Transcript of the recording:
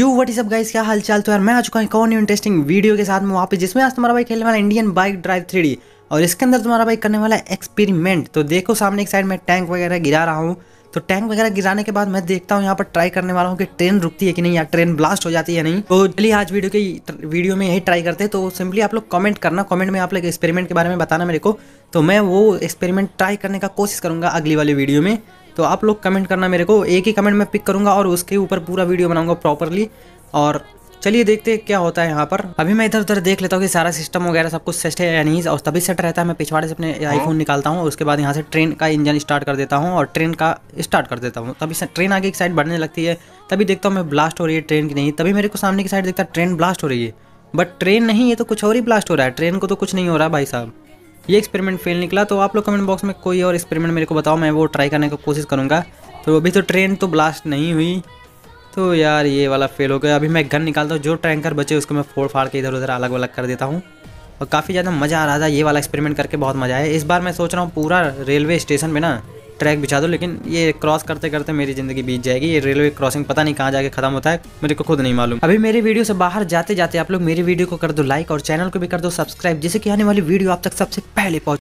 You what सब guys क्या हाल चाल तो यार, मैं आ चुका हूँ कौन इंटरेस्टिंग वीडियो के साथ में वापस जिसमें आज तुम्हारा भाई खेलने वाला इंडियन बाइक ड्राइव थ्री और इसके अंदर तुम्हारा भाई करने वाला एक्सपेरिमेंट तो देखो, सामने एक साइड में टैंक वगैरह गिरा रहा हूँ। तो टैंक वगैरह गिराने के बाद मैं देखता हूँ यहाँ पर ट्राई करने वाला हूँ कि ट्रेन रुकती है कि नहीं या ट्रेन ब्लास्ट हो जाती है नहीं। तो चलिए, आज वीडियो की वीडियो में यही ट्राई करते हैं। तो सिंपली आप लोग कमेंट करना कमेंट में आप लोग एक्सपेरिमेंट के बारे में बताना मेरे को। तो मैं वो एक्सपेरिमेंट ट्राई करने का कोशिश करूँगा अगली वाली वीडियो में। तो आप लोग कमेंट करना मेरे को एक ही कमेंट में पिक करूँगा और उसके ऊपर पूरा वीडियो बनाऊँगा प्रॉपरली और चलिए देखते हैं क्या होता है यहाँ पर। अभी मैं इधर उधर देख लेता हूँ कि सारा सिस्टम वगैरह सब कुछ सेट है या नहीं और तभी सेट रहता है। मैं पिछवाड़े से अपने आईफोन निकालता हूँ उसके बाद यहाँ से ट्रेन का इंजन स्टार्ट कर देता हूँ और ट्रेन का स्टार्ट कर देता हूँ। तभी ट्रेन आगे की साइड बढ़ने लगती है तभी देखता हूँ मैं ब्लास्ट हो रही है ट्रेन की नहीं। तभी मेरे को सामने की साइड देखता है ट्रेन ब्लास्ट हो रही है। बट ट्रेन नहीं ये तो कुछ और ही ब्लास्ट हो रहा है। ट्रेन को तो कुछ नहीं हो रहा भाई साहब। ये एक्सपेरिमेंट फेल निकला तो आप लोग कमेंट बॉक्स में कोई और एक्सपेरिमेंट मेरे को बताओ, मैं वो ट्राई करने की कोशिश करूँगा। तो अभी तो ट्रेन तो ब्लास्ट नहीं हुई। तो यार ये वाला फेल हो गया। अभी मैं घर निकालता हूँ, जो टैंकर बचे उसको मैं फोड़ फाड़ के इधर उधर अलग अलग कर देता हूँ। और काफ़ी ज़्यादा मज़ा आ रहा था ये वाला एक्सपेरिमेंट करके, बहुत मज़ा आया। इस बार मैं सोच रहा हूँ पूरा रेलवे स्टेशन में ना ट्रैक बिछा दो, लेकिन ये क्रॉस करते करते मेरी ज़िंदगी बीत जाएगी। ये रेलवे क्रॉसिंग पता नहीं कहाँ जाके खत्म होता है, मेरे को खुद नहीं मालूम। अभी मेरी वीडियो से बाहर जाते जाते आप लोग मेरी वीडियो को कर दो लाइक और चैनल को भी कर दो सब्सक्राइब, जिससे कि आने वाली वीडियो आप तक सबसे पहले पहुँच